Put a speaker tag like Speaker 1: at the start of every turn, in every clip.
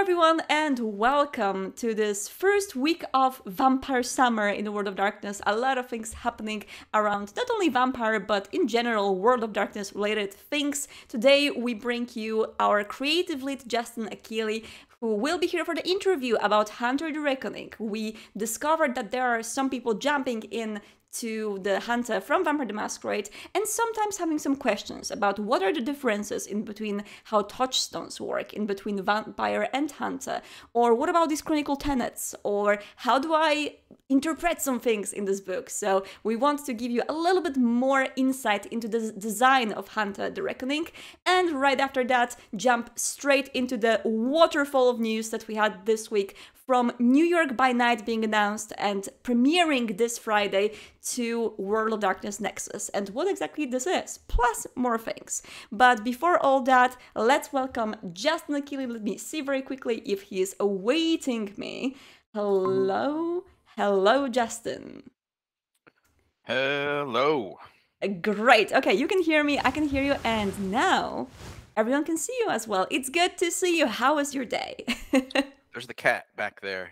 Speaker 1: everyone, and welcome to this first week of Vampire Summer in the World of Darkness. A lot of things happening around not only Vampire, but in general, World of Darkness related things. Today, we bring you our creative lead, Justin Achilli, who will be here for the interview about Hunter the Reckoning. We discovered that there are some people jumping in to the hunter from Vampire the Masquerade and sometimes having some questions about what are the differences in between how touchstones work in between vampire and hunter or what about these chronicle tenets or how do I interpret some things in this book. So we want to give you a little bit more insight into the design of Hunter the Reckoning and right after that jump straight into the waterfall of news that we had this week from New York by Night being announced and premiering this Friday to World of Darkness Nexus and what exactly this is, plus more things. But before all that, let's welcome Justin Achilli. Let me see very quickly if he is awaiting me. Hello, hello, Justin.
Speaker 2: Hello.
Speaker 1: Great. Okay, you can hear me, I can hear you, and now everyone can see you as well. It's good to see you. How was your day?
Speaker 2: There's the cat back there.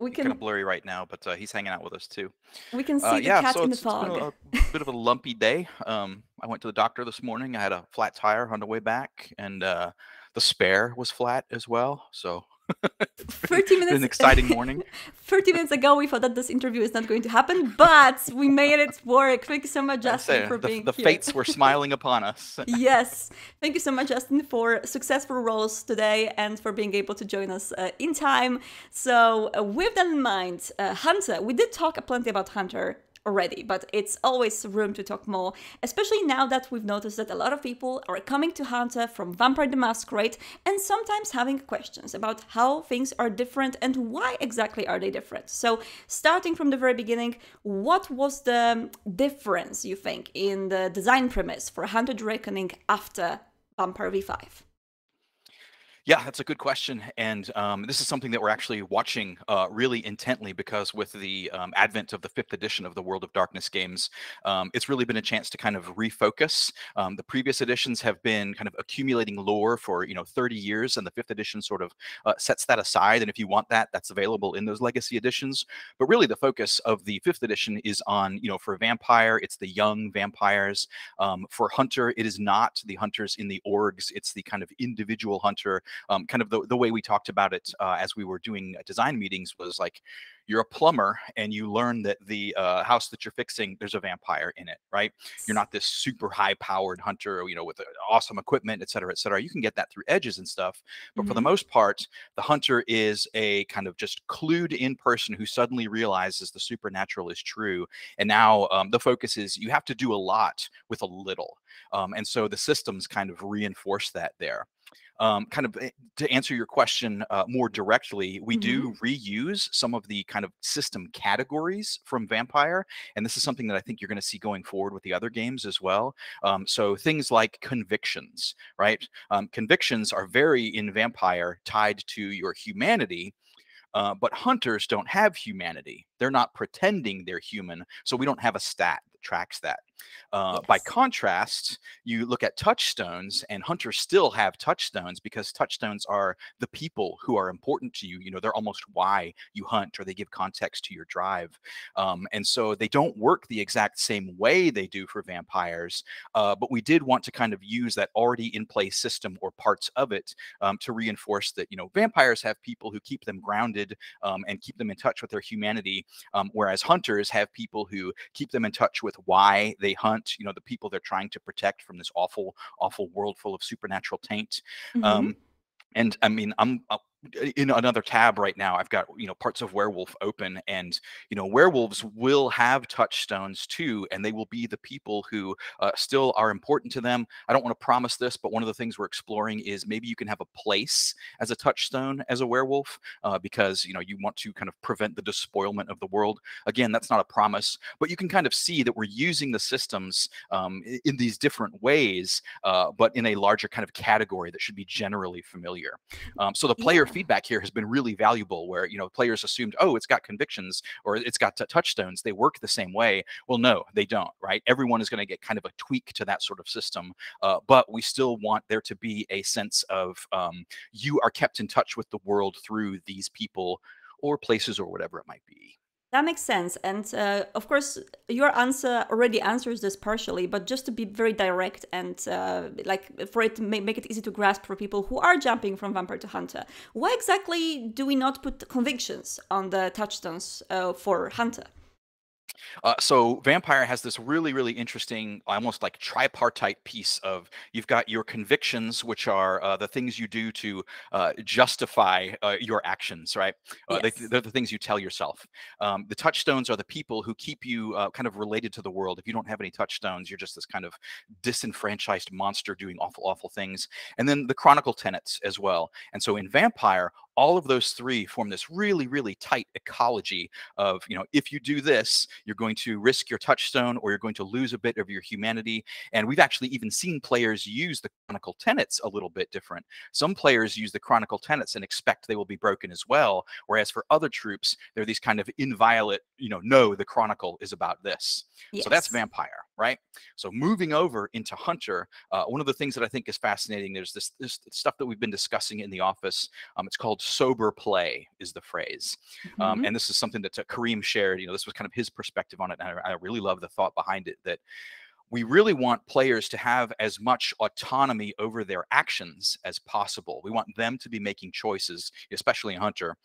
Speaker 1: We can
Speaker 2: kind of blurry right now, but uh, he's hanging out with us too.
Speaker 1: we can see
Speaker 2: Uh,
Speaker 1: the
Speaker 2: yeah,
Speaker 1: cat
Speaker 2: so
Speaker 1: in the
Speaker 2: it's, it's been
Speaker 1: fog.
Speaker 2: a, a bit of a lumpy day. Um, I went to the doctor this morning. I had a flat tire on the way back, and uh, the spare was flat as well. So
Speaker 1: 30 minutes
Speaker 2: an exciting morning.
Speaker 1: 30 minutes ago we thought that this interview is not going to happen, but we made it work. Thank you so much, Justin,
Speaker 2: say,
Speaker 1: for
Speaker 2: the,
Speaker 1: being
Speaker 2: the
Speaker 1: here.
Speaker 2: fates were smiling upon us.
Speaker 1: yes. Thank you so much, Justin, for successful rolls today and for being able to join us uh, in time. So, uh, with that in mind, uh, Hunter, we did talk plenty about Hunter already, but it's always room to talk more, especially now that we've noticed that a lot of people are coming to Hunter from Vampire the Masquerade and sometimes having questions about how things are different and why exactly are they different. So, starting from the very beginning, what was the difference, you think, in the design premise for Hunter Reckoning after Vampire V5?
Speaker 2: Yeah, that's a good question, and um, this is something that we're actually watching uh, really intently because with the um, advent of the fifth edition of the World of Darkness games, um, it's really been a chance to kind of refocus. Um, the previous editions have been kind of accumulating lore for you know 30 years, and the fifth edition sort of uh, sets that aside. And if you want that, that's available in those legacy editions. But really, the focus of the fifth edition is on you know for vampire, it's the young vampires. Um, for hunter, it is not the hunters in the orgs; it's the kind of individual hunter um, kind of the, the way we talked about it uh, as we were doing uh, design meetings was like you're a plumber and you learn that the uh, house that you're fixing there's a vampire in it right? You're not this super high powered hunter you know with uh, awesome equipment et cetera et cetera. You can get that through edges and stuff but for the
Speaker 1: Mhm.
Speaker 2: most part the hunter is a kind of just clued in person who suddenly realizes the supernatural is true and now um, the focus is you have to do a lot with a little um, and so the systems kind of reinforce that there um, kind of eh, to answer your question uh, more directly, we
Speaker 1: Mhm.
Speaker 2: do reuse some of the kind of system categories from Vampire, and this is something that I think you're going to see going forward with the other games as well. Um, so things like convictions, right? Um, convictions are very in Vampire tied to your humanity. Uh, but hunters don't have humanity. They're not pretending they're human, so we don't have a stat that tracks that. Uh, By contrast, you look at touchstones, and hunters still have touchstones because touchstones are the people who are important to you. You know, they're almost why you hunt, or they give context to your drive. Um, and so they don't work the exact same way they do for vampires. Uh, but we did want to kind of use that already in place system or parts of it um, to reinforce that you know vampires have people who keep them grounded um, and keep them in touch with their humanity, um, whereas hunters have people who keep them in touch with why they hunt. You know, the people they're trying to protect from this awful, awful world full of supernatural taint.
Speaker 1: Mhm.
Speaker 2: Um, and I mean, I'm uh, in another tab right now. I've got you know parts of Werewolf open, and you know werewolves will have touchstones too, and they will be the people who uh, still are important to them. I don't want to promise this, but one of the things we're exploring is maybe you can have a place as a touchstone as a werewolf, uh, because you know you want to kind of prevent the despoilment of the world. Again, that's not a promise, but you can kind of see that we're using the systems um, in these different ways, uh, but in a larger kind of category that should be generally familiar. Um, so the player
Speaker 1: Yeah.
Speaker 2: Feedback here has been really valuable where you know players assumed oh it's got convictions or it's got touchstones. They work the same way. Well no they don't right? Everyone is going to get kind of a tweak to that sort of system uh, but we still want there to be a sense of um, you are kept in touch with the world through these people or places or whatever it might be
Speaker 1: that makes sense. And uh, of course, your answer already answers this partially, but just to be very direct and uh, like for it to make it easy to grasp for people who are jumping from vampire to hunter, why exactly do we not put convictions on the touchstones uh, for hunter?
Speaker 2: Uh, so Vampire has this really, really interesting, almost like tripartite piece of you've got your convictions, which are uh, the things you do to uh, justify uh, your actions, right? Uh, yes. they, are the things you tell yourself. Um, the touchstones are the people who keep you uh, kind of related to the world. If you don't have any touchstones, you're just this kind of disenfranchised monster doing awful, awful things. And then the chronicle tenets as well. And so in Vampire, all of those three form this really really tight ecology of you know if you do this you're going to risk your touchstone or you're going to lose a bit of your humanity. And we've actually even seen players use the chronicle tenets a little bit different. Some players use the chronicle tenets and expect they will be broken as well whereas for other troupes they're these kind of inviolate you know no the chronicle is about this. Yes. so that's vampire right? So moving over into hunter uh, one of the things that i think is fascinating there's this, this stuff that we've been discussing in the office um, it's called sober play is the phrase. Um, mm-hmm. Um, and this is something that uh, Karim shared. You know, this was kind of his perspective on it. And I, I really love the thought behind it that we really want players to have as much autonomy over their actions as possible. We want them to be making choices, especially in Hunter,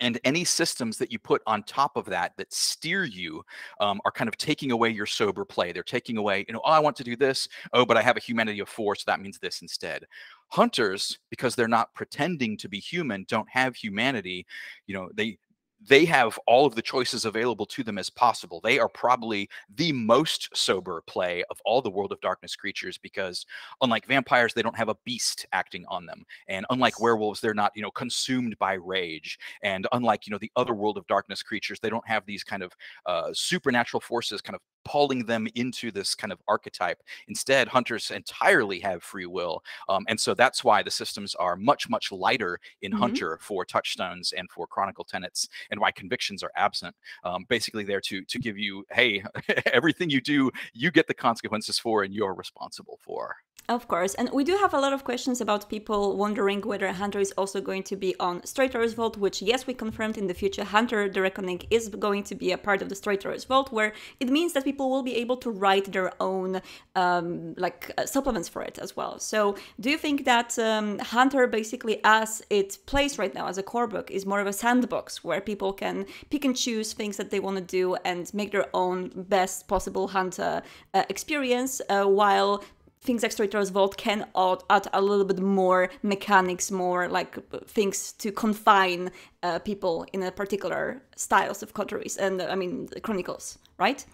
Speaker 2: and any systems that you put on top of that that steer you um, are kind of taking away your sober play. They're taking away you know oh i want to do this. Oh but i have a humanity of four so that means this instead. Hunters because they're not pretending to be human don't have humanity you know they they have all of the choices available to them as possible. They are probably the most sober play of all the World of Darkness creatures because, unlike vampires, they don't have a beast acting on them, and unlike werewolves, they're not you know consumed by rage, and unlike you know the other World of Darkness creatures, they don't have these kind of uh, supernatural forces kind of pulling them into this kind of archetype. Instead, hunters entirely have free will. Um, and so that's why the systems are much, much lighter in mm-hmm. Hunter for touchstones and for Chronicle tenets, and why convictions are absent. Um, basically, there to, to give you, hey, everything you do, you get the consequences for, and you're responsible for.
Speaker 1: Of course, and we do have a lot of questions about people wondering whether Hunter is also going to be on Storyteller's Vault, which, yes, we confirmed in the future, Hunter the Reckoning is going to be a part of the Storyteller's Vault, where it means that people will be able to write their own, um, like, uh, supplements for it as well. So, do you think that um, Hunter, basically, as it plays right now as a core book, is more of a sandbox where people can pick and choose things that they want to do and make their own best possible Hunter uh, experience, uh, while things like Storyteller's Vault can add, add, a little bit more mechanics, more like things to confine uh, people in a particular styles of coteries and I mean chronicles, right?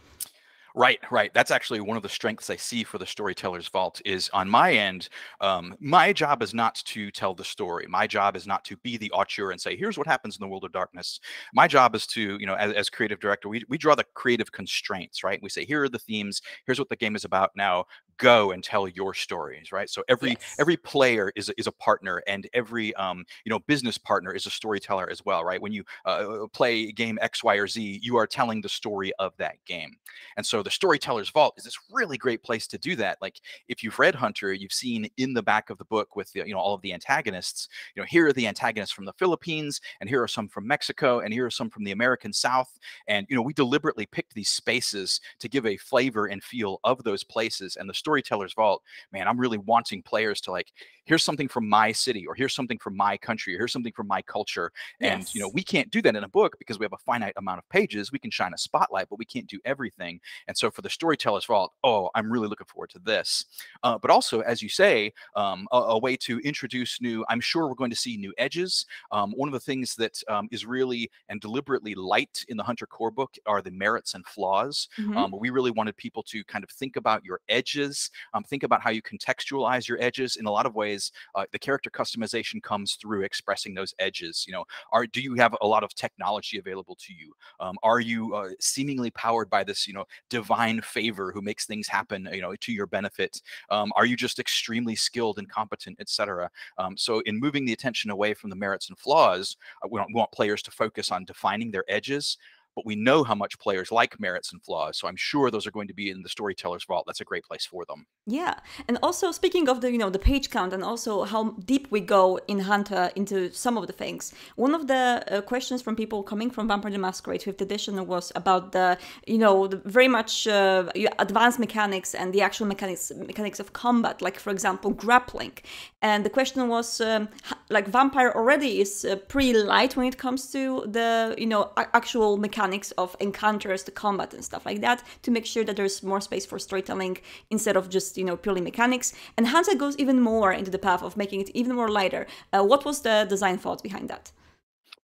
Speaker 2: Right, right. That's actually one of the strengths I see for the storyteller's vault is on my end, um, my job is not to tell the story. My job is not to be the auteur and say, here's what happens in the world of darkness. My job is to, you know, as, as creative director, we, we draw the creative constraints, right? We say, here are the themes, here's what the game is about now go and tell your stories right so every yes. every player is a, is a partner and every um you know business partner is a storyteller as well right when you uh, play game x y or z you are telling the story of that game and so the storyteller's vault is this really great place to do that like if you've read hunter you've seen in the back of the book with the, you know all of the antagonists you know here are the antagonists from the philippines and here are some from mexico and here are some from the american south and you know we deliberately picked these spaces to give a flavor and feel of those places and the storyteller's vault man i'm really wanting players to like here's something from my city or here's something from my country or here's something from my culture and yes. you know we can't do that in a book because we have a finite amount of pages we can shine a spotlight but we can't do everything and so for the storyteller's vault oh i'm really looking forward to this uh, but also as you say um, a, a, way to introduce new i'm sure we're going to see new edges um, one of the things that um, is really and deliberately light in the hunter core book are the merits and flaws mm-hmm. Um, we really wanted people to kind of think about your edges edges. Um, think about how you contextualize your edges. In a lot of ways, uh, the character customization comes through expressing those edges. You know, are do you have a lot of technology available to you? Um, are you uh, seemingly powered by this, you know, divine favor who makes things happen, you know, to your benefit? Um, are you just extremely skilled and competent, etc.? Um, so, in moving the attention away from the merits and flaws, uh, we, we want players to focus on defining their edges but we know how much players like merits and flaws. So I'm sure those are going to be in the storyteller's vault. That's a great place for them.
Speaker 1: Yeah, and also speaking of the you know the page count and also how deep we go in Hunter into some of the things. One of the uh, questions from people coming from Vampire the Masquerade Fifth Edition was about the you know the very much uh, advanced mechanics and the actual mechanics mechanics of combat, like for example grappling. And the question was um, like Vampire already is uh, pretty light when it comes to the you know actual mechanics of encounters, the combat and stuff like that, to make sure that there's more space for storytelling instead of just you know purely mechanics. And Hunter goes even more into the path of making it even more lighter. Uh, what was the design thought behind that?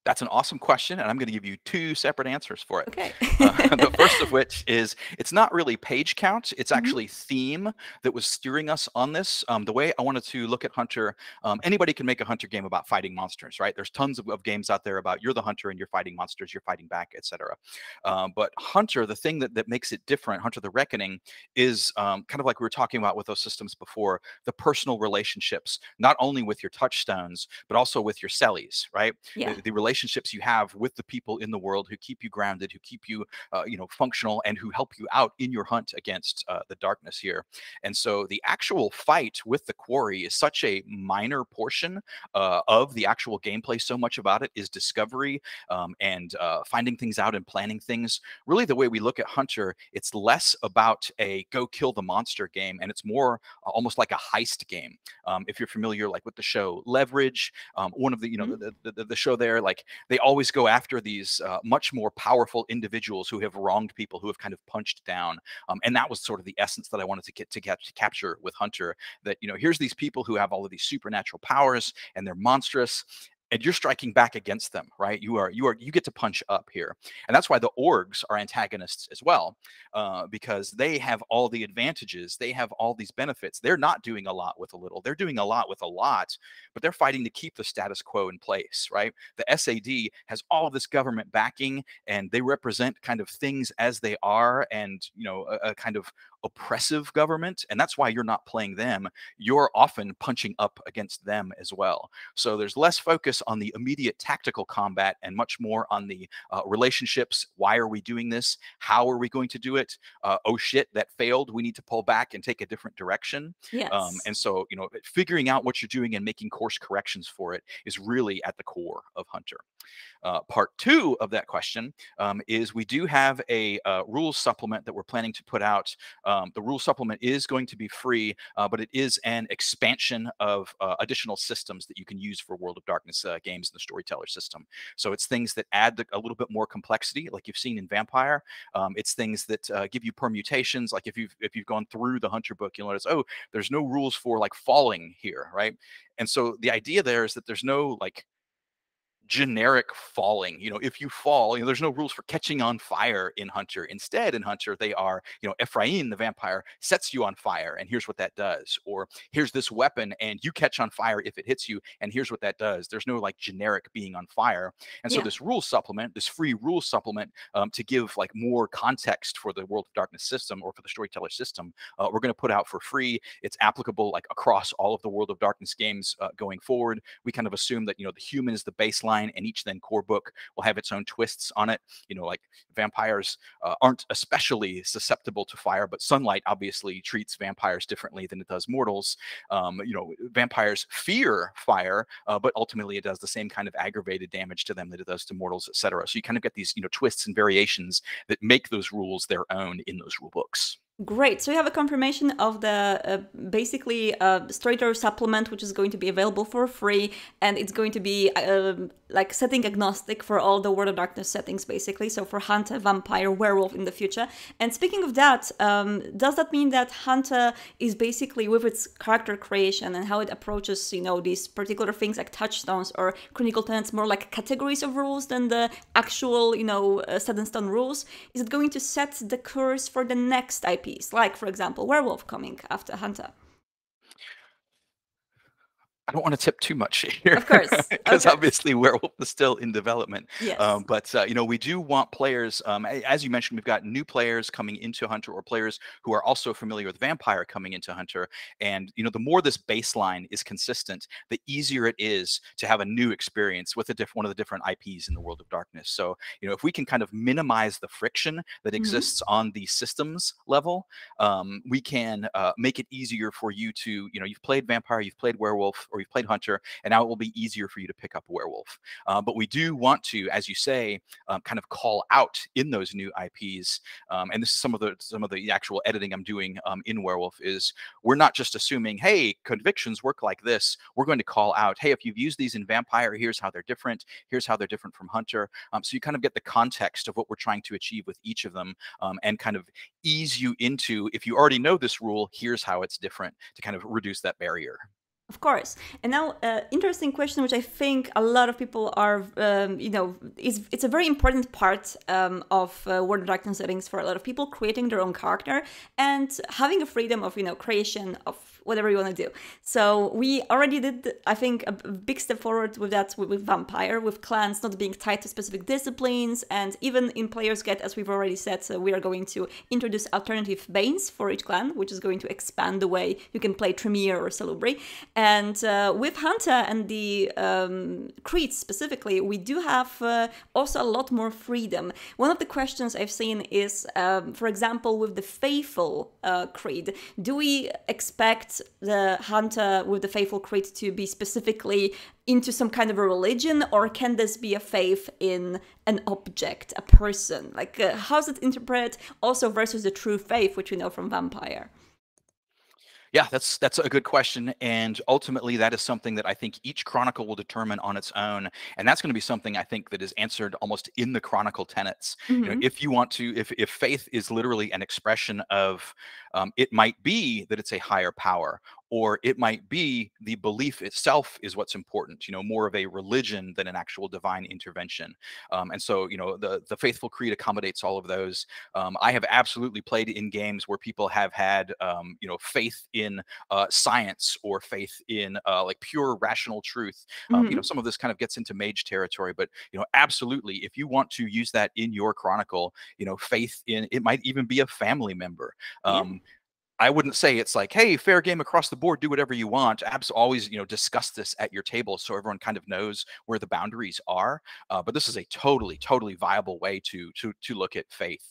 Speaker 2: That's an awesome question, and I'm going to give you two separate answers for it.
Speaker 1: Okay.
Speaker 2: uh, the first of which is it's not really page count; it's mm-hmm. actually mm-hmm. theme that was steering us on this. Um, the way I wanted to look at Hunter, um, anybody can make a Hunter game about fighting monsters, right? There's tons of, of, games out there about you're the hunter and you're fighting monsters, you're fighting back, etc. Um, but Hunter, the thing that that makes it different, Hunter the Reckoning, is um, kind of like we were talking about with those systems before, the personal relationships, not only with your touchstones, but also with your cellies, right?
Speaker 1: Yeah.
Speaker 2: The, the relationships you have with the people in the world who keep you grounded, who keep you, uh, you know, functional, and who help you out in your hunt against uh, the darkness here. And so the actual fight with the quarry is such a minor portion uh, of the actual gameplay. So much about it is discovery um, and uh, finding things out and planning things. Really, the way we look at Hunter, it's less about a go kill the monster game, and it's more uh, almost like a heist game. Um, if you're familiar, like with the show Leverage, um, one of the you know mm-hmm. the, the, the show there, like they always go after these uh, much more powerful individuals who have wronged people, who have kind of punched down. Um, and that was sort of the essence that I wanted to get to get to capture with Hunter. That you know, here's these people who have all of these supernatural powers and they're monstrous, and you're striking back against them right? You are you are you get to punch up here and that's why the orgs are antagonists as well uh, because they have all the advantages they have all these benefits they're not doing a lot with a little they're doing a lot with a lot but they're fighting to keep the status quo in place right? The sad has all of this government backing and they represent kind of things as they are and you know a, a kind of oppressive government and that's why you're not playing them you're often punching up against them as well. So there's less focus on the immediate tactical combat and much more on the uh, relationships. Why are we doing this? How are we going to do it? Uh, oh shit that failed. We need to pull back and take a different direction. Um,
Speaker 1: yes.
Speaker 2: Um, and so you know figuring out what you're doing and making course corrections for it is really at the core of hunter. Uh, part two of that question um, is we do have a uh, rules supplement that we're planning to put out. Um, the rule supplement is going to be free, uh, but it is an expansion of uh, additional systems that you can use for World of Darkness uh, games in the storyteller system. So it's things that add the, a little bit more complexity, like you've seen in Vampire. Um, it's things that uh, give you permutations, like if you've if you've gone through the Hunter book, you'll notice, oh, there's no rules for like falling here, right? And so the idea there is that there's no like generic falling. You know, if you fall, you know, there's no rules for catching on fire in Hunter. Instead, in Hunter, they are, you know, Ephraim the vampire sets you on fire, and here's what that does. Or here's this weapon, and you catch on fire if it hits you, and here's what that does. There's no like generic being on fire. And so yeah. this rule supplement, this free rule supplement, um, to give like more context for the World of Darkness system or for the Storyteller system, uh, we're going to put out for free. It's applicable like across all of the World of Darkness games uh, going forward. We kind of assume that you know the human is the baseline and each then core book will have its own twists on it. You know, like vampires uh, aren't especially susceptible to fire, but sunlight obviously treats vampires differently than it does mortals. Um, you know, vampires fear fire, uh, but ultimately it does the same kind of aggravated damage to them that it does to mortals, etc. So you kind of get these, you know, twists and variations that make those rules their own in those rule books.
Speaker 1: Great. So you have a confirmation of the uh, basically uh, Storyteller supplement, which is going to be available for free, and it's going to be uh, like setting agnostic for all the World of Darkness settings, basically. So for Hunter, Vampire, Werewolf in the future. And speaking of that, um, does that mean that Hunter is basically with its character creation and how it approaches, you know, these particular things like touchstones or chronicle tenets, more like categories of rules than the actual, you know, uh, set in stone rules? Is it going to set the course for the next IP? IPs, like for example, Werewolf coming after Hunter?
Speaker 2: I don't want to tip too much here.
Speaker 1: Of course.
Speaker 2: Because
Speaker 1: okay.
Speaker 2: obviously Werewolf is still in development.
Speaker 1: Yes.
Speaker 2: Um, but, uh, you know, we do want players, um, as you mentioned, we've got new players coming into Hunter or players who are also familiar with Vampire coming into Hunter. And, you know, the more this baseline is consistent, the easier it is to have a new experience with a diff- one of the different IPs in the World of Darkness. So, you know, if we can kind of minimize the friction that
Speaker 1: Mhm.
Speaker 2: exists on the systems level, um, we can uh, make it easier for you to, you know, you've played Vampire, you've played Werewolf, or you've played Hunter, and now it will be easier for you to pick up Werewolf. Uh, but we do want to, as you say, um, kind of call out in those new IPs. Um, and this is some of the some of the actual editing I'm doing um, in Werewolf. Is we're not just assuming, hey, convictions work like this. We're going to call out, hey, if you've used these in Vampire, here's how they're different. Here's how they're different from Hunter. Um, so you kind of get the context of what we're trying to achieve with each of them, um, and kind of ease you into if you already know this rule, here's how it's different to kind of reduce that barrier.
Speaker 1: Of course. And now, uh, interesting question, which I think a lot of people are, um, you know, is it's a very important part um, of uh, World of Darkness settings for a lot of people, creating their own character and having a freedom of, you know, creation of whatever you want to do. So we already did, I think, a big step forward with that with, with Vampire, with clans not being tied to specific disciplines, and even in Player's Guide, as we've already said, we are going to introduce alternative banes for each clan, which is going to expand the way you can play Tremere or Salubri. And uh, with Hunter and the um, Creeds specifically, we do have uh, also a lot more freedom. One of the questions I've seen is, um, for example, with the Faithful uh, Creed, do we expect the Hunter with the Faithful Creed to be specifically into some kind of a religion, or can this be a faith in an object, a person? Like, uh, how's it interpreted also versus the true faith, which we know from Vampire?
Speaker 2: Yeah, that's that's a good question, and ultimately that is something that I think each chronicle will determine on its own, and that's going to be something I think that is answered almost in the chronicle tenets. You know,
Speaker 1: Mhm.
Speaker 2: if you want to, if if faith is literally an expression of, um, it might be that it's a higher power, or it might be the belief itself is what's important. You know, more of a religion than an actual divine intervention. Um, and so, you know, the the faithful creed accommodates all of those. Um, I have absolutely played in games where people have had, um, you know, faith in uh, science or faith in uh, like pure rational truth. Um, you know,
Speaker 1: Mhm.
Speaker 2: some of this kind of gets into mage territory, but you know, absolutely, if you want to use that in your chronicle, you know, faith in it might even be a family member. Um, I wouldn't say it's like, hey, fair game across the board, do whatever you want. Abs always, you know, discuss this at your table so everyone kind of knows where the boundaries are. Uh, but this is a totally, totally viable way to to to look at faith.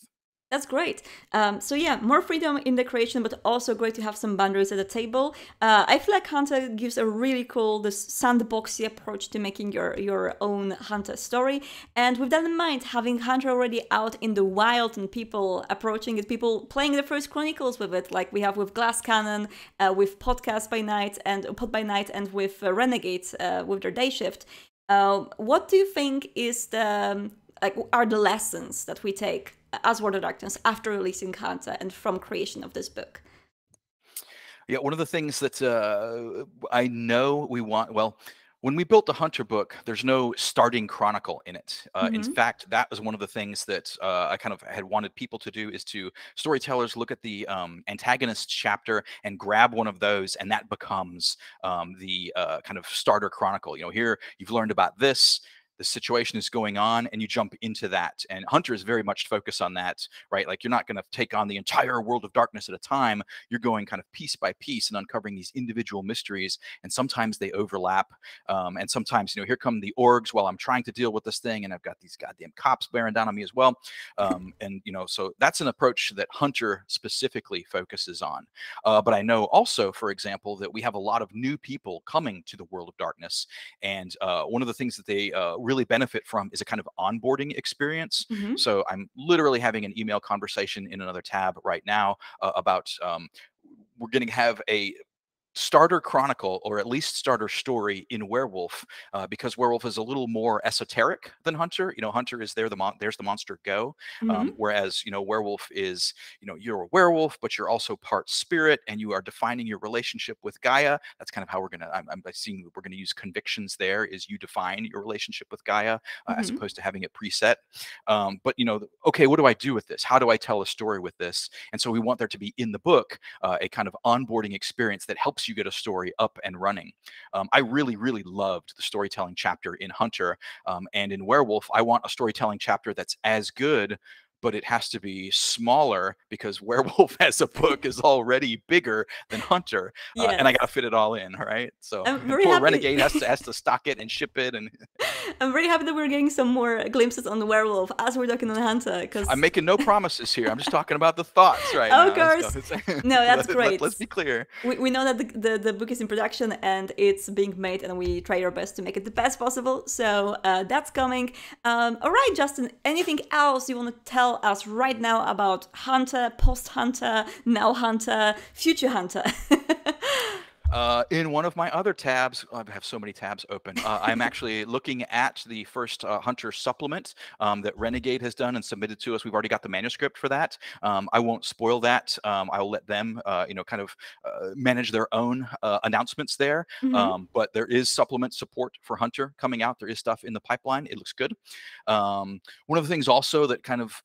Speaker 1: That's great. Um, so yeah, more freedom in the creation, but also great to have some boundaries at the table. Uh, I feel like Hunter gives a really cool, this sandboxy approach to making your your own Hunter story. And with that in mind, having Hunter already out in the wild and people approaching it, people playing the first Chronicles with it, like we have with Glass Cannon, uh, with Podcast by Night and Pod by Night, and with uh, Renegade uh, with their day shift. Uh, what do you think is the um, like are the lessons that we take as World of Darkness after releasing Hunter and from creation of this book?
Speaker 2: Yeah, one of the things that uh, I know we want, well, when we built the Hunter book, there's no starting chronicle in it. Uh, in
Speaker 1: Mhm.
Speaker 2: fact, that was one of the things that uh, I kind of had wanted people to do is to storytellers look at the um, antagonist chapter and grab one of those, and that becomes um, the uh, kind of starter chronicle. You know, here you've learned about this. The situation is going on, and you jump into that. And Hunter is very much focused on that, right? Like you're not going to take on the entire world of darkness at a time. You're going kind of piece by piece and uncovering these individual mysteries. And sometimes they overlap. Um, and sometimes, you know, here come the orgs while I'm trying to deal with this thing, and I've got these goddamn cops bearing down on me as well. Um, and you know, so that's an approach that Hunter specifically focuses on. Uh, but I know also, for example, that we have a lot of new people coming to the world of darkness, and uh, one of the things that they uh, really benefit from is a kind of onboarding experience.
Speaker 1: Mhm.
Speaker 2: So I'm literally having an email conversation in another tab right now uh, about um, we're going to have a starter chronicle or at least starter story in werewolf uh, because werewolf is a little more esoteric than hunter. You know hunter is there the mon- there's the monster go um, mm-hmm. whereas you know werewolf is you know you're a werewolf but you're also part spirit and you are defining your relationship with gaia. That's kind of how we're gonna i'm, I'm seeing we're gonna use convictions there is you define your relationship with gaia uh, mm-hmm. as opposed to having it preset. Um, but you know okay what do i do with this? How do i tell a story with this? And so we want there to be in the book uh, a kind of onboarding experience that helps you get a story up and running. Um, I really, really loved the storytelling chapter in Hunter. Um, and in Werewolf, I want a storytelling chapter that's as good but it has to be smaller because Werewolf as a book is already bigger than Hunter, yes. uh, and I got to fit it all in, right? So poor happy. Renegade has to has to stock it and ship it, and
Speaker 1: I'm very happy that we're getting some more glimpses on the Werewolf as we're talking on Hunter. Because
Speaker 2: I'm making no promises here. I'm just talking about the thoughts right
Speaker 1: of now. Course, no, that's great.
Speaker 2: Let, us be clear.
Speaker 1: We, we know that the, the, the book is in production and it's being made, and we try our best to make it the best possible. So uh, that's coming. Um, all right, Justin. Anything else you want to tell? Tell us right now about Hunter, post Hunter, now Hunter, future Hunter?
Speaker 2: Uh, in one of my other tabs, oh, I have so many tabs open. Uh, I'm actually looking at the first uh, Hunter supplement um, that Renegade has done and submitted to us. We've already got the manuscript for that. Um, I won't spoil that. Um, I'll let them, uh, you know, kind of uh, manage their own uh, announcements there. Mm-hmm. Um, but there is supplement support for Hunter coming out. There is stuff in the pipeline. It looks good. Um, one of the things also that kind of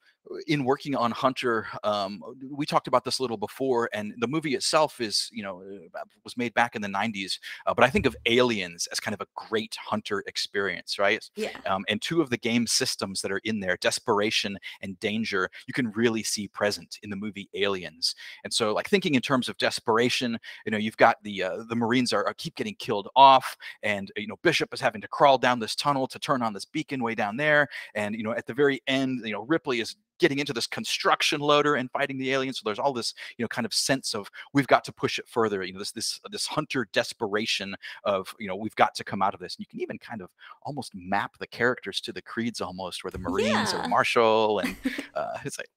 Speaker 2: in working on Hunter, um, we talked about this a little before, and the movie itself is, you know, uh, was made back in the 90s. Uh, but I think of Aliens as kind of a great Hunter experience, right?
Speaker 1: Yeah.
Speaker 2: Um, and two of the game systems that are in there, Desperation and Danger, you can really see present in the movie Aliens. And so, like thinking in terms of desperation, you know, you've got the uh, the Marines are, are keep getting killed off, and you know, Bishop is having to crawl down this tunnel to turn on this beacon way down there, and you know, at the very end, you know, Ripley is getting into this construction loader and fighting the aliens. So there's all this, you know, kind of sense of we've got to push it further. You know, this this this hunter desperation of you know we've got to come out of this. And you can even kind of almost map the characters to the creeds almost, where the Marines yeah. are Martial and uh, it's like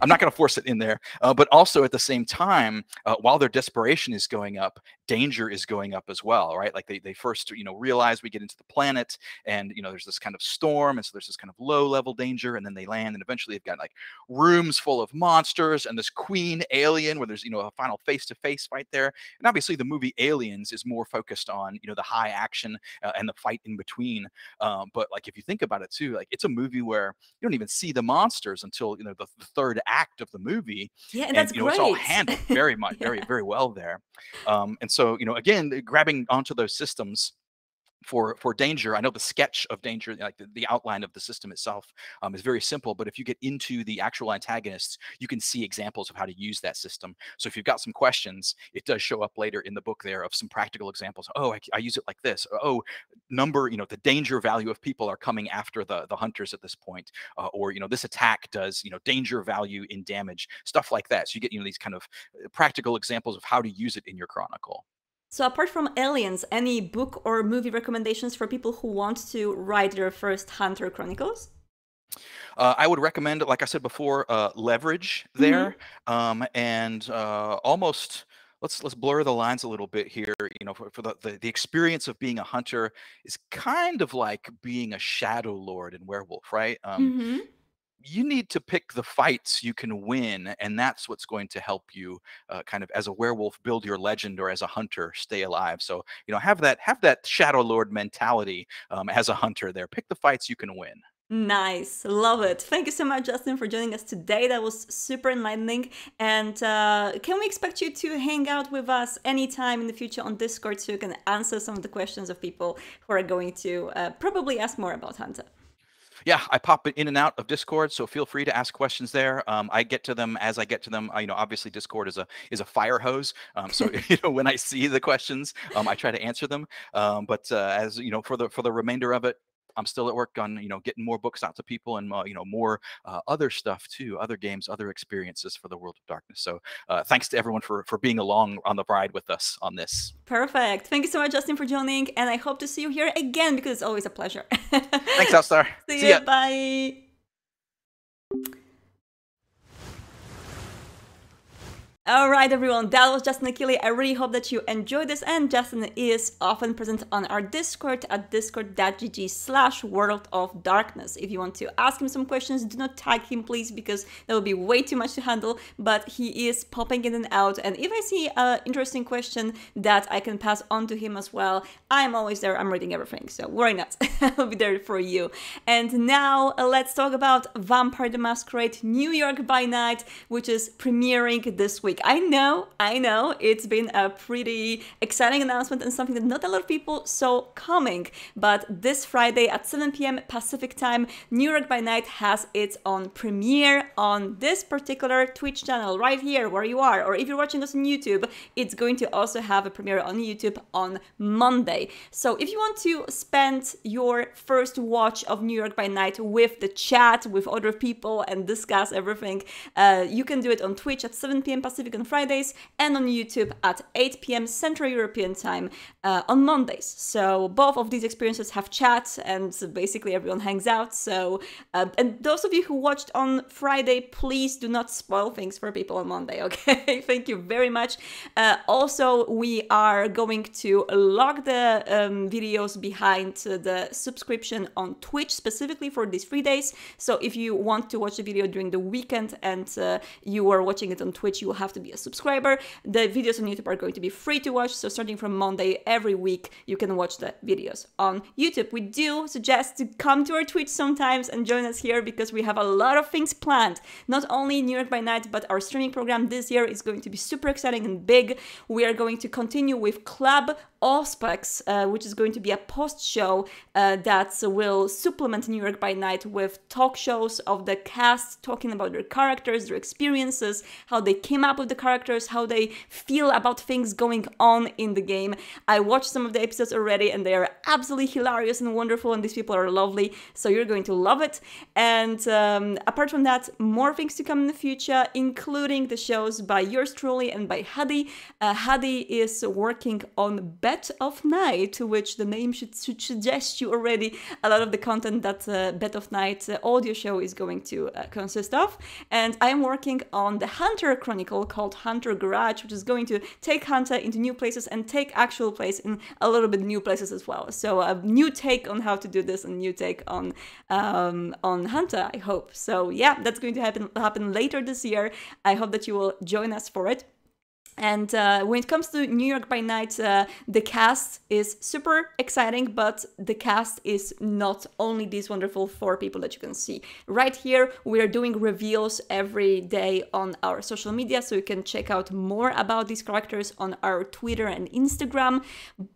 Speaker 2: I'm not going to force it in there, uh, but also at the same time, uh, while their desperation is going up, danger is going up as well, right? Like they, they first, you know, realize we get into the planet and, you know, there's this kind of storm. And so there's this kind of low level danger. And then they land and eventually they've got like rooms full of monsters and this queen alien where there's, you know, a final face to face fight there. And obviously the movie Aliens is more focused on, you know, the high action uh, and the fight in between. Um, but like if you think about it too, like it's a movie where you don't even see the monsters until, you know, the, the third act of the movie.
Speaker 1: Yeah, and, and that's
Speaker 2: you know,
Speaker 1: great.
Speaker 2: It's all handled very much, yeah. very, very well there. Um, and so, you know, again, grabbing onto those systems for for danger i know the sketch of danger like the, the outline of the system itself um, is very simple but if you get into the actual antagonists you can see examples of how to use that system. So if you've got some questions it does show up later in the book there of some practical examples. Oh i, I use it like this. Oh number you know the danger value of people are coming after the the hunters at this point uh, or you know this attack does you know danger value in damage stuff like that. So you get you know these kind of uh, practical examples of how to use it in your chronicle
Speaker 1: so, apart from Aliens, any book or movie recommendations for people who want to write their first Hunter Chronicles?
Speaker 2: Uh, I would recommend, like I said before, uh, leverage there, mm-hmm. um, and uh, almost let's let's blur the lines a little bit here. You know, for, for the, the, the experience of being a hunter is kind of like being a shadow lord in werewolf, right? Um, mm-hmm you need to pick the fights you can win and that's what's going to help you uh, kind of as a werewolf build your legend or as a hunter stay alive so you know have that have that shadow lord mentality um, as a hunter there pick the fights you can win
Speaker 1: Nice, love it. Thank you so much, Justin, for joining us today. That was super enlightening. And uh, can we expect you to hang out with us anytime in the future on Discord so you can answer some of the questions of people who are going to uh, probably ask more about Hunter?
Speaker 2: Yeah, I pop in and out of Discord, so feel free to ask questions there. Um, I get to them as I get to them. Uh, you know, obviously Discord is a is a fire hose. Um, so you know, when I see the questions, um, I try to answer them. Um, but uh, as you know, for the for the remainder of it, I'm still at work on you know getting more books out to people and uh, you know more uh, other stuff too, other games, other experiences for the World of Darkness. So uh, thanks to everyone for for being along on the ride with us on this.
Speaker 1: Perfect. Thank you so much, Justin, for joining, and I hope to see you here again because it's always a pleasure.
Speaker 2: thanks, Outstar.
Speaker 1: see, see ya. Bye. All right, everyone, that was Justin Achilli. I really hope that you enjoyed this. And Justin is often present on our Discord at discord.gg slash world of darkness. If you want to ask him some questions, do not tag him, please, because that would be way too much to handle. But he is popping in and out. And if I see an interesting question that I can pass on to him as well, I'm always there. I'm reading everything. So worry not. I'll be there for you. And now let's talk about Vampire the Masquerade New York by Night, which is premiering this week week. I know, I know, it's been a pretty exciting announcement and something that not a lot of people saw coming. But this Friday at 7 p.m. Pacific time, New York by Night has its own premiere on this particular Twitch channel right here where you are. Or if you're watching us on YouTube, it's going to also have a premiere on YouTube on Monday. So if you want to spend your first watch of New York by Night with the chat, with other people, and discuss everything, uh, you can do it on Twitch at 7 p.m. Pacific Pacific on Fridays, and on YouTube at 8 p.m. Central European Time uh, on Mondays. So both of these experiences have chat, and basically everyone hangs out. So, uh, and those of you who watched on Friday, please do not spoil things for people on Monday. Okay, thank you very much. Uh, also, we are going to log the um, videos behind the subscription on Twitch specifically for these three days. So if you want to watch the video during the weekend and uh, you are watching it on Twitch, you will have to be a subscriber. The videos on YouTube are going to be free to watch, so starting from Monday every week, you can watch the videos on YouTube. We do suggest to come to our Twitch sometimes and join us here because we have a lot of things planned. Not only New York by Night, but our streaming program this year is going to be super exciting and big. We are going to continue with Club Auspex, uh, which is going to be a post show uh, that will supplement New York by Night with talk shows of the cast talking about their characters, their experiences, how they came up with the characters, how they feel about things going on in the game. I watched some of the episodes already and they are absolutely hilarious and wonderful, and these people are lovely, so you're going to love it. And um, apart from that, more things to come in the future, including the shows by yours truly and by Hadi. Uh, Hadi is working on Of Night, which the name should, suggest you already a lot of the content that uh, of Night uh, audio show is going to uh, consist of. And I'm working on the Hunter Chronicle called Hunter Garage, which is going to take Hunter into new places and take actual place in a little bit new places as well. So a new take on how to do this and new take on um, on Hunter, I hope. So yeah, that's going to happen happen later this year. I hope that you will join us for it. And uh, when it comes to New York by Night, uh, the cast is super exciting, but the cast is not only these wonderful four people that you can see. Right here, we are doing reveals every day on our social media, so you can check out more about these characters on our Twitter and Instagram.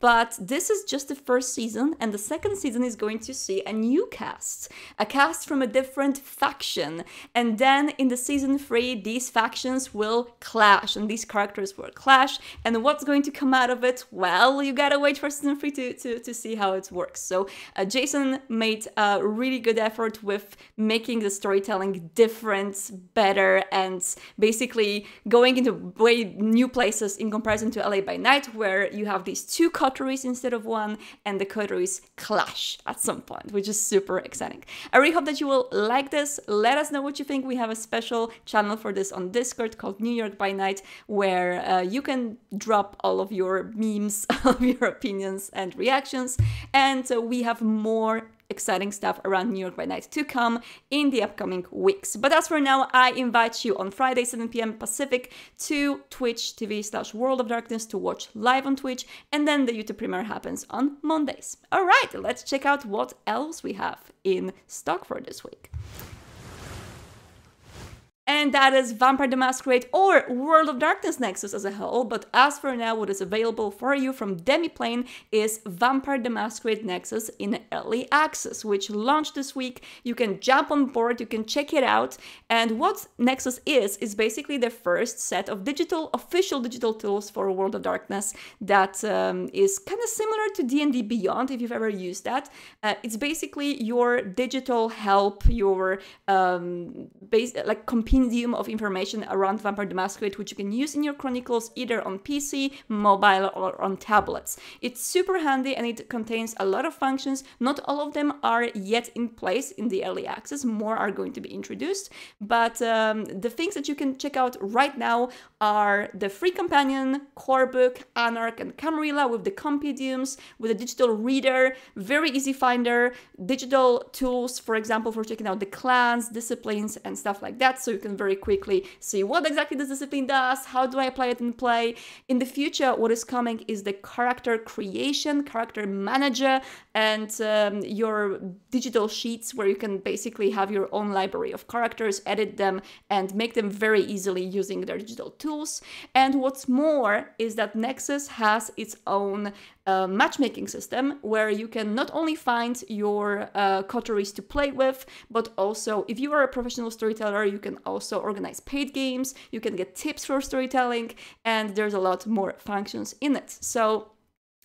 Speaker 1: But this is just the first season, and the second season is going to see a new cast, a cast from a different faction. And then in the season three, these factions will clash, and these characters for a clash. And what's going to come out of it? Well, you gotta wait for season three to, to, to see how it works. So uh, Jason made a really good effort with making the storytelling different, better, and basically going into way new places in comparison to LA by Night, where you have these two coteries instead of one, and the coteries clash at some point, which is super exciting. I really hope that you will like this. Let us know what you think. We have a special channel for this on Discord called New York by Night, where uh, you can drop all of your memes, of your opinions and reactions. And uh, we have more exciting stuff around New York by Night to come in the upcoming weeks. But as for now, I invite you on Friday, 7 p.m. Pacific to Twitch TV slash World of Darkness to watch live on Twitch, and then the YouTube premiere happens on Mondays. All right, let's check out what else we have in stock for this week and that is Vampire the Masquerade or World of Darkness Nexus as a whole. But as for now, what is available for you from Demiplane is Vampire the Masquerade Nexus in early access, which launched this week. You can jump on board, you can check it out. And what Nexus is, is basically the first set of digital, official digital tools for World of Darkness that um, is kind of similar to D&D Beyond, if you've ever used that. Uh, it's basically your digital help, your um, base, like companion compendium of information around Vampire the Masquerade, which you can use in your chronicles either on PC, mobile, or on tablets. It's super handy and it contains a lot of functions. Not all of them are yet in place in the early access, more are going to be introduced. But um, the things that you can check out right now are the free companion, core book, Anarch, and Camarilla with the compendiums, with a digital reader, very easy finder, digital tools, for example, for checking out the clans, disciplines, and stuff like that. So you can very quickly see what exactly this discipline does, how do I apply it in play. In the future, what is coming is the character creation, character manager, and um, your digital sheets where you can basically have your own library of characters, edit them, and make them very easily using their digital tools. And what's more is that Nexus has its own uh, matchmaking system where you can not only find your uh, coteries to play with, but also if you are a professional storyteller, you can also organize paid games, you can get tips for storytelling, and there's a lot more functions in it. So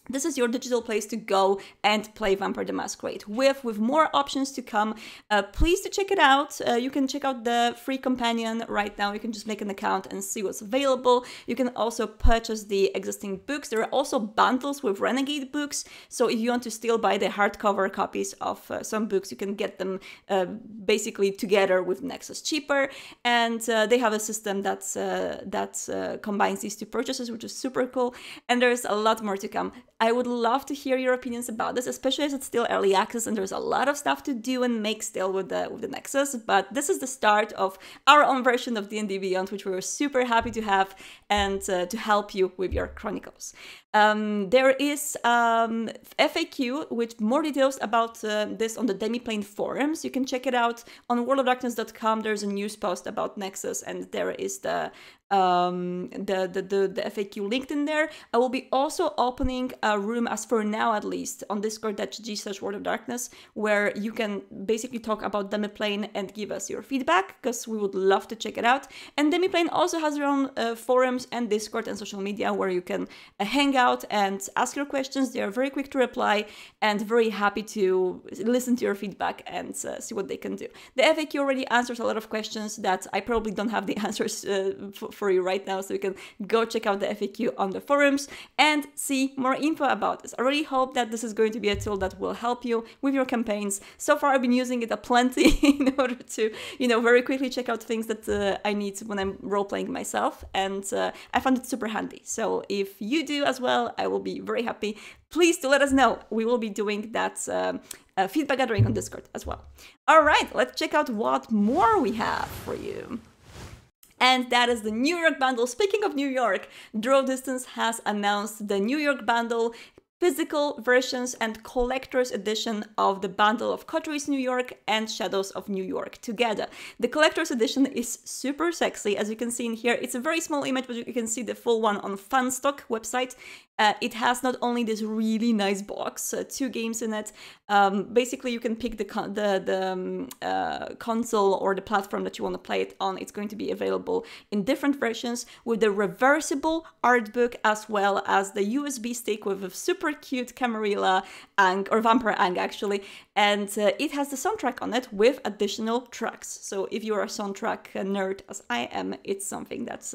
Speaker 1: this is your digital place to go and play Vampire the Masquerade with, with more options to come. Uh, please to check it out. Uh, you can check out the free companion right now. You can just make an account and see what's available. You can also purchase the existing books. There are also bundles with Renegade books. So if you want to still buy the hardcover copies of uh, some books, you can get them uh, basically together with Nexus cheaper. And uh, they have a system that's uh, that combines these two purchases, which is super cool. And there's a lot more to come. I would love to hear your opinions about this, especially as it's still early access and there's a lot of stuff to do and make still with the with the Nexus. But this is the start of our own version of D&D Beyond, which we're super happy to have and uh, to help you with your chronicles. Um, there is um, FAQ with more details about uh, this on the Demiplane forums. You can check it out on worldofdarkness.com. There's a news post about Nexus, and there is the um, the, the, the, the, FAQ linked in there. I will be also opening a room, as for now at least, on discord.gg slash world of darkness, where you can basically talk about Demiplane and give us your feedback, because we would love to check it out. And Demiplane also has their own uh, forums and Discord and social media where you can uh, hang out and ask your questions. They are very quick to reply and very happy to listen to your feedback and uh, see what they can do. The FAQ already answers a lot of questions that I probably don't have the answers uh, for for you right now. So you can go check out the FAQ on the forums and see more info about this. I really hope that this is going to be a tool that will help you with your campaigns. So far, I've been using it a plenty in order to, you know, very quickly check out things that uh, I need when I'm role playing myself. And uh, I found it super handy. So if you do as well, I will be very happy. Please do let us know. We will be doing that uh, uh, feedback gathering on Discord as well. All right, let's check out what more we have for you and that is the New York bundle. Speaking of New York, Draw Distance has announced the New York bundle physical versions and collector's edition of the bundle of Coteries New York and Shadows of New York together. The collector's edition is super sexy, as you can see in here. It's a very small image, but you can see the full one on Funstock website. Uh, it has not only this really nice box, uh, two games in it. Um, basically, you can pick the the, the um, uh, console or the platform that you want to play it on. It's going to be available in different versions with the reversible art book as well as the USB stick with a super cute Camarilla Ankh or Vampire Ankh actually, and uh, it has the soundtrack on it with additional tracks. So if you're a soundtrack nerd as I am, it's something that's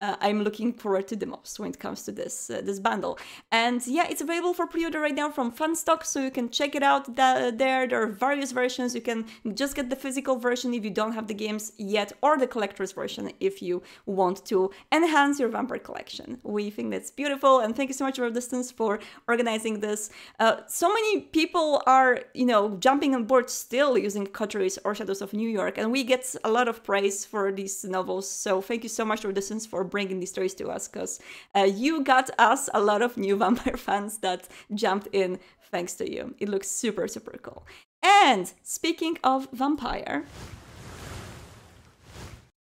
Speaker 1: uh, I'm looking forward to the most when it comes to this uh, this bundle. And yeah, it's available for pre-order right now from Funstock, so you can check it out there. There are various versions. You can just get the physical version if you don't have the games yet, or the collector's version if you want to enhance your Vampire collection. We think that's beautiful, and thank you so much Draw Distance for organizing this. Uh, so many people are, you know, jumping on board still using Coteries or Shadows of New York, and we get a lot of praise for these novels. So thank you so much Draw Distance for bringing these stories to us because uh, you got us a lot of new vampire fans that jumped in thanks to you. It looks super, super cool. And speaking of vampire,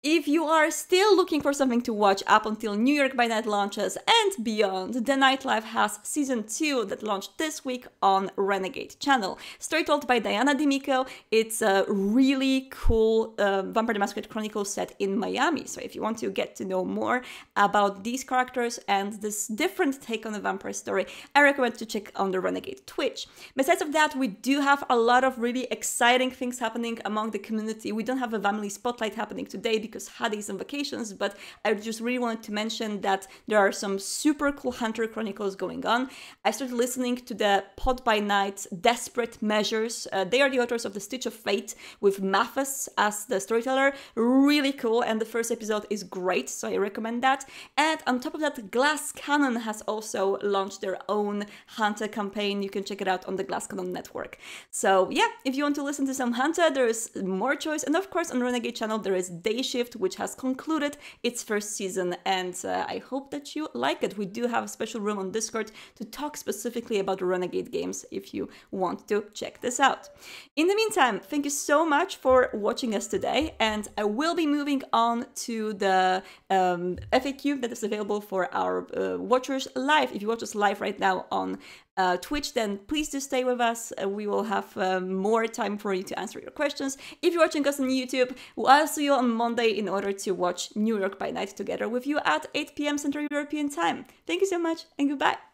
Speaker 1: if you are still looking for something to watch up until New York by Night launches and beyond, The Nightlife has season 2 that launched this week on Renegade channel. Story told by Diana D'Amico, it's a really cool uh, Vampire the Masquerade Chronicles set in Miami. So if you want to get to know more about these characters and this different take on the vampire story, I recommend to check on the Renegade Twitch. Besides of that, we do have a lot of really exciting things happening among the community. We don't have a family spotlight happening today because Hadi is on vacations, but I just really wanted to mention that there are some super cool Hunter Chronicles going on. I started listening to the Pod by Night Desperate Measures. Uh, they are the authors of The Stitch of Fate with Mathas as the storyteller. Really cool, and the first episode is great, so I recommend that. And on top of that, Glass Cannon has also launched their own Hunter campaign. You can check it out on the Glass Cannon network. So, yeah, if you want to listen to some Hunter, there is more choice. And of course, on Renegade channel, there is Day Shift, which has concluded its first season. And uh, I hope that you like it. We do have a special room on Discord to talk specifically about Renegade games if you want to check this out. In the meantime, thank you so much for watching us today. And I will be moving on to the um, FAQ that is available for our uh, watchers live. If you watch us live right now on uh, Twitch, then please do stay with us. Uh, we will have uh, more time for you to answer your questions. If you're watching us on YouTube, I'll see you on Monday in order to watch New York by Night together with you at 8 p.m. Central European Time. Thank you so much and goodbye.